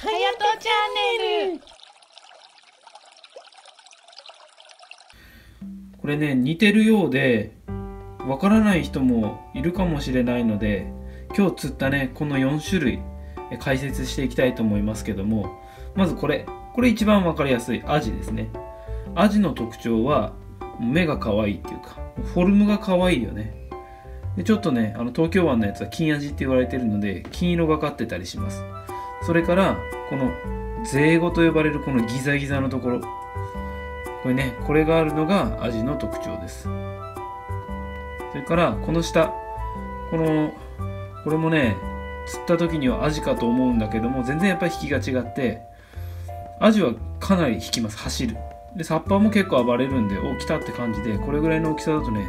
はやとチャンネル。これね似てるようでわからない人もいるかもしれないので今日釣ったねこの4種類解説していきたいと思いますけどもまずこれ。これ一番わかりやすい。アジですね。アジの特徴は目が可愛いっていうかフォルムが可愛いよね。でちょっとねあの東京湾のやつは金アジって言われてるので金色がかってたりします。それからこの税後と呼ばれるこのギザギザのところ。これねこれがあるのがアジの特徴です。それからこの下。このこれもね釣った時にはアジかと思うんだけども全然やっぱり引きが違ってアジはかなり引きます。走る。でサッパーも結構暴れるんでお来たって感じでこれぐらいの大きさだとね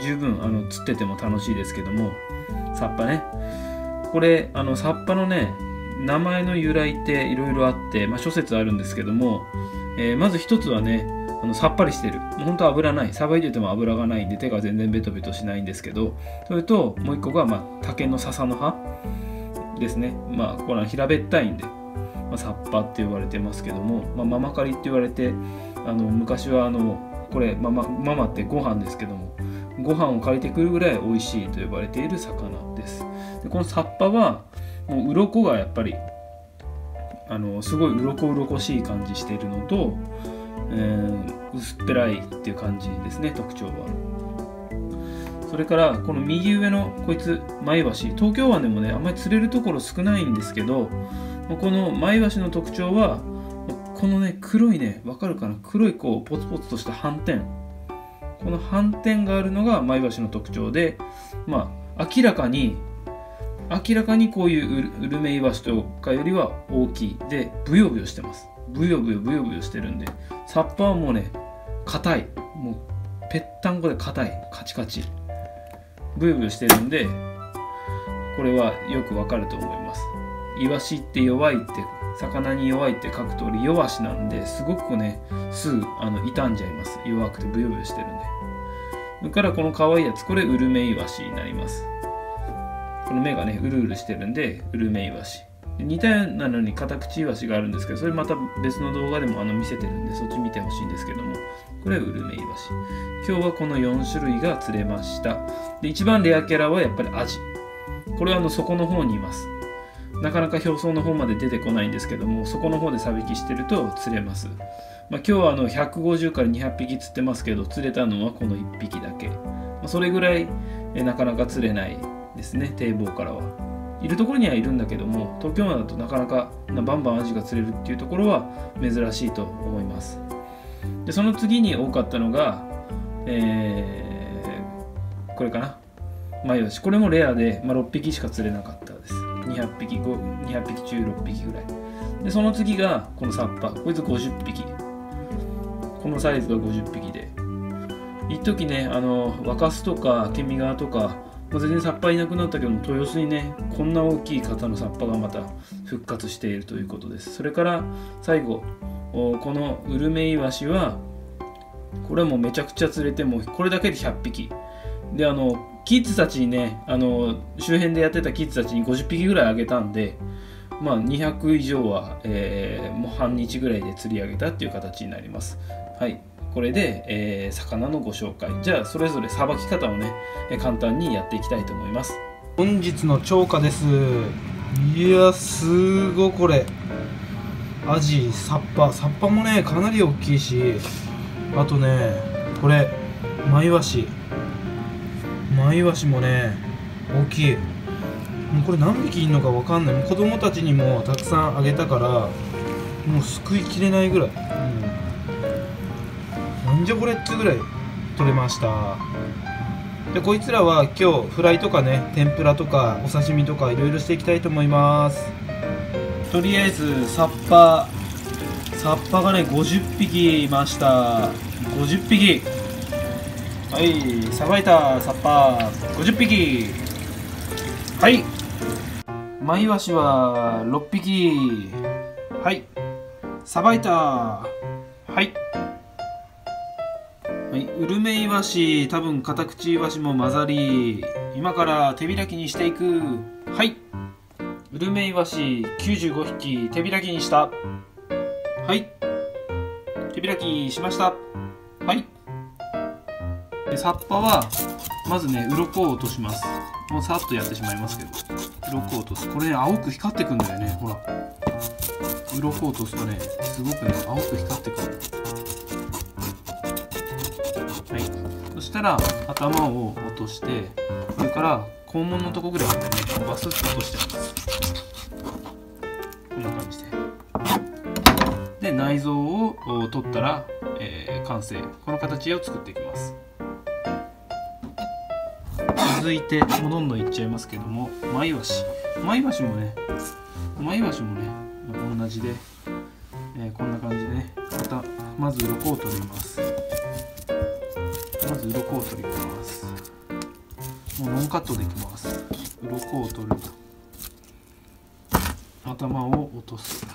十分あの釣ってても楽しいですけどもサッパね。これあのサッパのね名前の由来っていろいろあって、まあ、諸説あるんですけども、えーまず一つはねあのさっぱりしてる。もうほんと油ない。さばいてても油がないんで手が全然ベトベトしないんですけどそれともう一個が、まあ、竹の笹の葉ですね。まあこれは平べったいんで、まあ、サッパって言われてますけども、まあ、ママカリって言われてあの昔はあのこれママママってご飯ですけどもご飯を借りてくるぐらい美味しいと呼ばれている魚です。でこのサッパはもう鱗がやっぱりあのすごい鱗鱗しい感じしているのと、えー薄っぺらいっていう感じですね特徴は。それからこの右上のこいつマイワシ東京湾でもねあんまり釣れるところ少ないんですけどこのマイワシの特徴はこのね黒いねわかるかな？黒いこうポツポツとした斑点。この斑点があるのがマイワシの特徴でまあ明らかに明らかにこういうウルメイワシとかよりは大きい。でブヨブヨしてます。ブヨブヨブヨブヨしてるんでサッパはもうね硬い。もうぺったんこで硬い。カチカチ。ブヨブヨしてるんでこれはよくわかると思います。イワシって弱いって魚に弱いって書く通り弱しなんですごくねすぐあの傷んじゃいます。弱くてブヨブヨしてるんで。それからこの可愛いやつこれウルメイワシになります。この目がねうるうるしてるんでウルメイワシ似たようなのにカタクチイワシがあるんですけどそれまた別の動画でもあの見せてるんでそっち見てほしいんですけども。これはウルメイワシ今日はこの4種類が釣れました。で一番レアキャラはやっぱりアジ。これはあの底の方にいます。なかなか表層の方まで出てこないんですけども底の方でさびきしてると釣れます、まあ、今日はあの150から200匹釣ってますけど釣れたのはこの1匹だけ、まあ、それぐらいえなかなか釣れないですね堤防からは。いるところにはいるんだけども東京湾だとなかなかバンバンアジが釣れるっていうところは珍しいと思います。でその次に多かったのが、えーこれかな。マイワシ。これもレアで、まあ、6匹しか釣れなかったです。200匹200匹中6匹ぐらい。でその次がこのサッパ。こいつ50匹。このサイズが50匹で。一時ねあの若洲とかケミ川とかもう全然サッパいなくなったけども豊洲にねこんな大きい型のサッパがまた復活しているということです。それから最後このウルメイワシはこれもめちゃくちゃ釣れてもこれだけで100匹。であのキッズたちにねあの周辺でやってたキッズたちに50匹ぐらいあげたんでまあ200以上は、えーもう半日ぐらいで釣り上げたっていう形になります。はい。これで、えー魚のご紹介。じゃあそれぞれさばき方をねえー簡単にやっていきたいと思います。本日の超過です。いやすごこれ。アジサッパ。サッパもねかなり大きいしあとねこれマイワシ。マイワシもね大きい。もうこれ何匹いるのかわかんない。もう子供たちにもたくさんあげたからもう救いきれないぐらい、なんじゃこれってぐらい取れました。でこいつらは今日フライとかね天ぷらとかお刺身とかいろいろしていきたいと思います。とりあえずサッパサッパがね50匹いました。50匹。はいさばいたサッパ50匹。はい。マイワシは6匹。はい。さばいた。はい。はい、ウルメイワシ、多分カタクチイワシも混ざり、今から手開きにしていく。はい。ウルメイワシ95匹手開きにした。はい。手開きしました。はい。でサッパはまずね鱗を落とします。もうさっとやってしまいますけど。鱗を落とす。これね青く光ってくんだよね。ほら。鱗を落とすとねすごくね青く光ってくる。したら頭を落としてそれから肛門のとこぐらいまでねバスッと落としてますこんな感じで。で内臓を取ったら、えー完成。この形を作っていきます。続いてもうどんどんいっちゃいますけどもマイワシ。マイワシもねマイワシもね同じで、えーこんな感じでねまたまず鱗を取ります。ず鱗を取ります。もうノンカットでいきます。鱗を取る頭を落とす。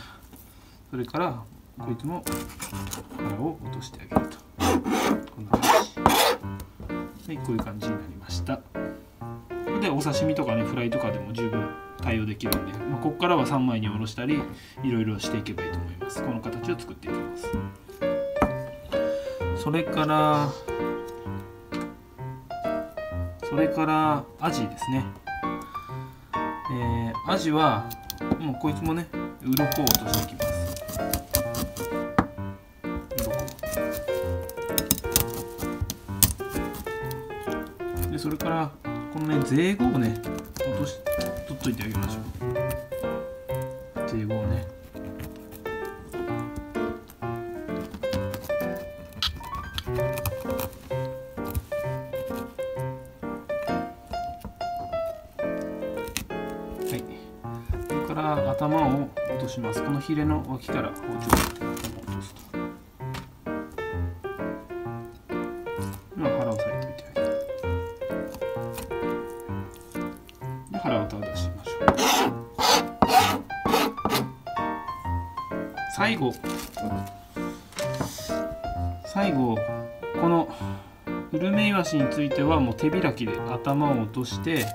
それからこいつも腹を落としてあげると。こんな感じ。はいこういう感じになりました。でお刺身とかねフライとかでも十分対応できるんで、まあ、ここからは3枚におろしたりいろいろしていけばいいと思います。この形を作っていきます。それからそれからアジですね。えー、アジはもうこいつもね鱗を落としていきます。鱗でそれからこのね税後をね落とし取っといてあげましょう。頭を落とします。このヒレの脇から包丁で頭を落とすと今腹を押さえておいてあげるで腹渡を出しましょう最後最後このウルメイワシについてはもう手開きで頭を落として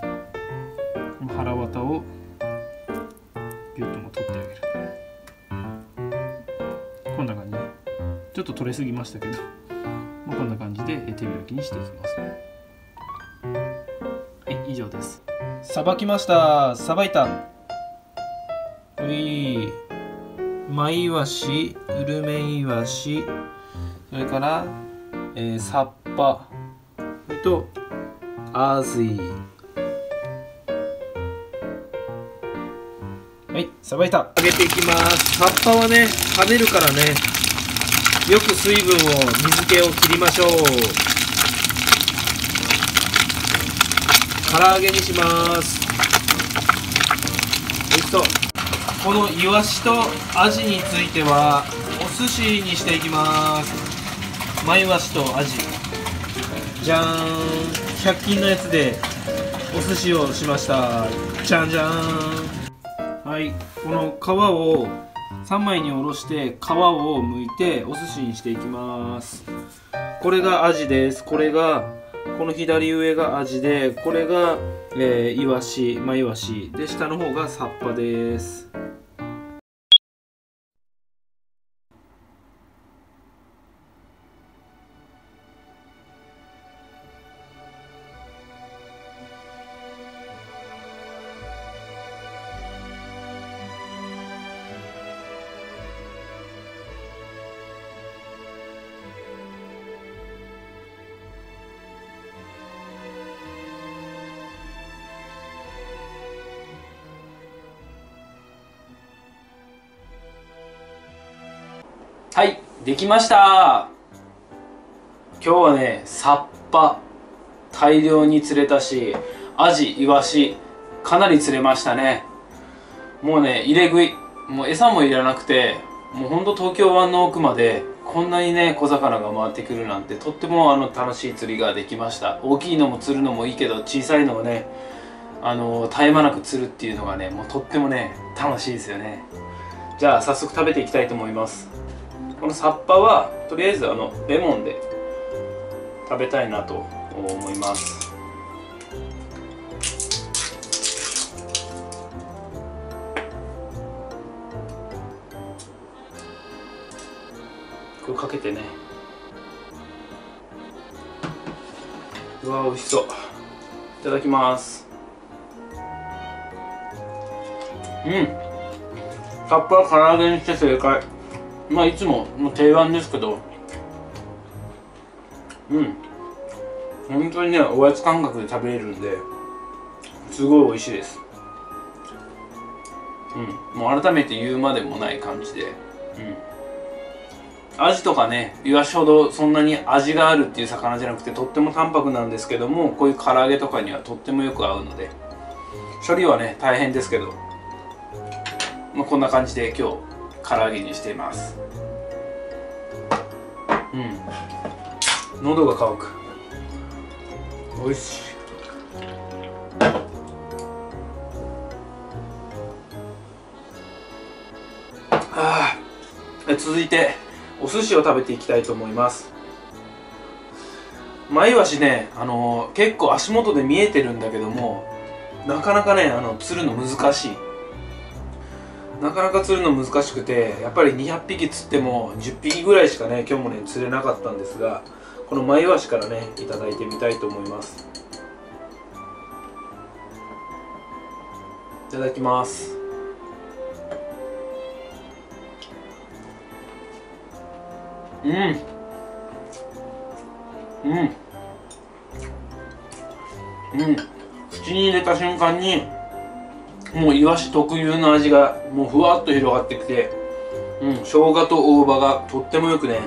腹渡をギュッともう取ってあげる。こんな感じ。ちょっと取れすぎましたけど。まあこんな感じでえ手開きにしていきます。はい以上です。さばきました。さばいた。ういマイワシウルメイワシそれから、えー、サッパとアズイはいさばいた。揚げていきます。サッパはね跳ねるからねよく水分を水気を切りましょう。唐揚げにします。おいしそうこのイワシとアジについてはお寿司にしていきます。マイワシとアジ。じゃーん。100均のやつでお寿司をしました。じゃんじゃーん。はい。この皮を3枚におろして皮を剥いてお寿司にしていきます。これがアジです。これがこの左上がアジでこれが、えーイワシマイワシで下の方がサッパです。できました。今日はねサッパ。大量に釣れたしアジイワシ。かなり釣れましたね。もうね入れ食い。もう餌もいらなくてもうほんと東京湾の奥までこんなにね小魚が回ってくるなんてとってもあの楽しい釣りができました。大きいのも釣るのもいいけど小さいのをねあの絶え間なく釣るっていうのがねもうとってもね楽しいですよね。じゃあ早速食べていきたいと思います。このサッパはとりあえずあのレモンで食べたいなと思います。これかけてね。うわ美味しそう。いただきます。うん。カップは唐揚げにして正解。まあいつもの定番ですけど。うん。本当にねおやつ感覚で食べれるんですごい美味しいです。うん。もう改めて言うまでもない感じで。うん。アジとかねイワシほどそんなに味があるっていう魚じゃなくてとっても淡白なんですけどもこういう唐揚げとかにはとってもよく合うので処理はね大変ですけど、まあ、こんな感じで今日唐揚げにしています。うん。喉が渇く。美味しい。あ続いてお寿司を食べていきたいと思います。マイワシね、あのー、結構足元で見えてるんだけどもなかなかねあの釣るの難しい。なかなか釣るの難しくてやっぱり200匹釣っても10匹ぐらいしかね今日もね釣れなかったんですがこのマイワシからねいただいてみたいと思います。いただきます。うん。うん。うん。口に入れた瞬間にもうイワシ特有の味がもうふわっと広がってきてうん生姜と大葉がとってもよくね。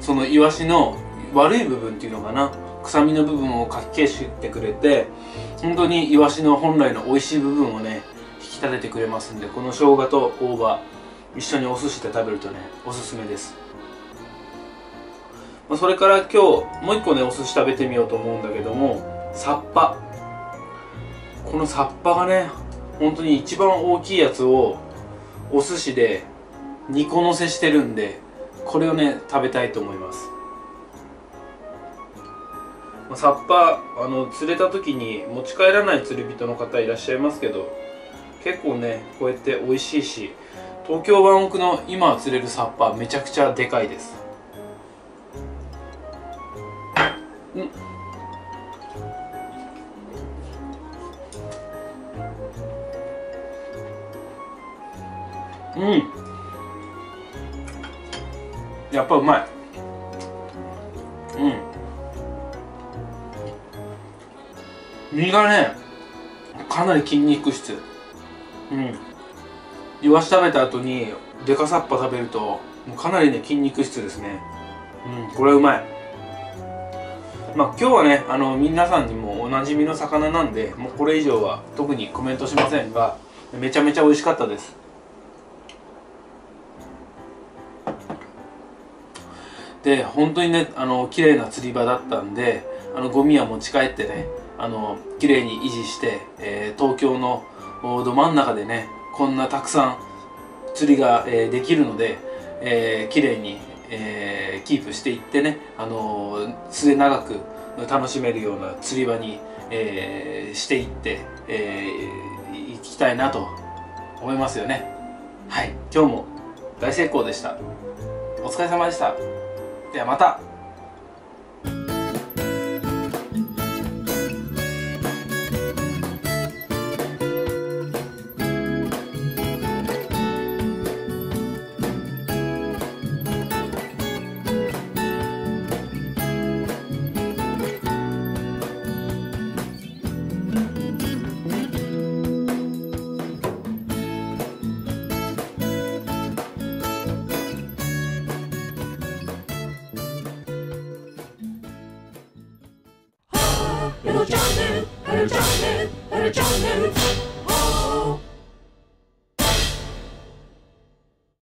そのイワシの悪い部分っていうのかな。臭みの部分をかき消してくれて本当にイワシの本来の美味しい部分をね引き立ててくれますんでこの生姜と大葉一緒にお寿司で食べるとねおすすめです。まあ、それから今日もう一個ねお寿司食べてみようと思うんだけどもサッパこのサッパがね本当に一番大きいやつをお寿司で2個乗せしてるんでこれをね食べたいと思います。サッパあの釣れた時に持ち帰らない釣り人の方いらっしゃいますけど結構ねこうやって美味しいし東京湾奥の今釣れるサッパめちゃくちゃでかいです。うん？うん。やっぱうまい。うん。身がねかなり筋肉質。うん。イワシ食べた後にデカサッパ食べるともうかなりね筋肉質ですね。うんこれうまい。まあ今日はねあの皆さんにもおなじみの魚なんでもうこれ以上は特にコメントしませんがめちゃめちゃ美味しかったです。で本当にねあの綺麗な釣り場だったんであのゴミは持ち帰ってねあの綺麗に維持して、えー、東京のど真ん中でねこんなたくさん釣りが、えー、できるので、えー、綺麗にえー、キープしていってね、あの、末長く楽しめるような釣り場に、えー、していって、えー、行きたいなと思いますよね。はい。今日も大成功でした。お疲れ様でした。ではまた。